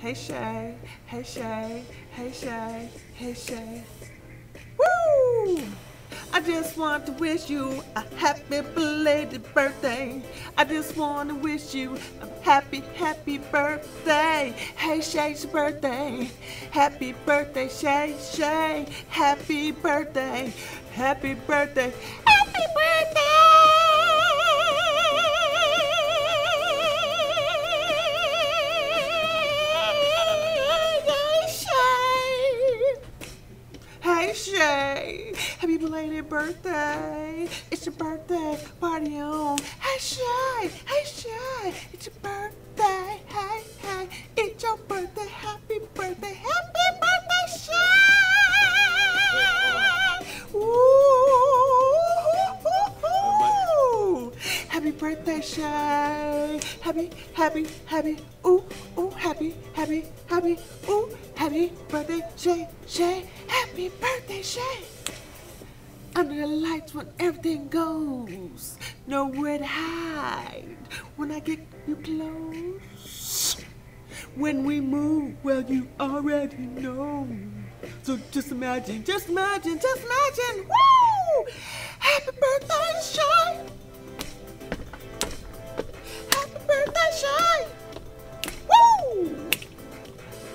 Hey Shay, hey Shay, hey Shay, hey Shay. Woo! I just want to wish you a happy belated birthday. I just want to wish you a happy, happy birthday. Hey Shay's birthday. Happy birthday, Shay, Shay. Happy birthday. Happy birthday. Shay, happy belated birthday. It's your birthday, party on. Hey Shay, hey Shay, it's your birthday. Hey, hey, it's your birthday. Happy birthday, happy birthday, Shay. Ooh, happy birthday, Shay. Happy, happy, happy, ooh, ooh, happy, happy, happy, ooh, birthday, Shay, Shay. Happy birthday, Shay. Under the lights when everything goes, nowhere to hide. When I get you close, when we move, well, you already know. So just imagine, just imagine, just imagine. Woo! Happy birthday,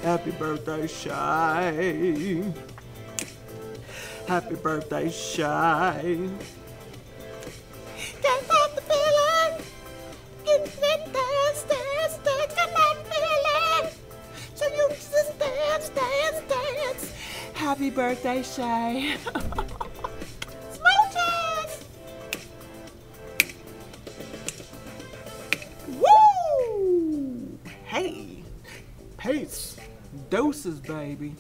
Happy birthday, Shay. Happy birthday, Shay. Can't stop the feeling. It's it dance, dance, dance, come on, feeling. So you just dance, dance, dance. Happy birthday, Shay. Woo! Hey, peace, doses, baby.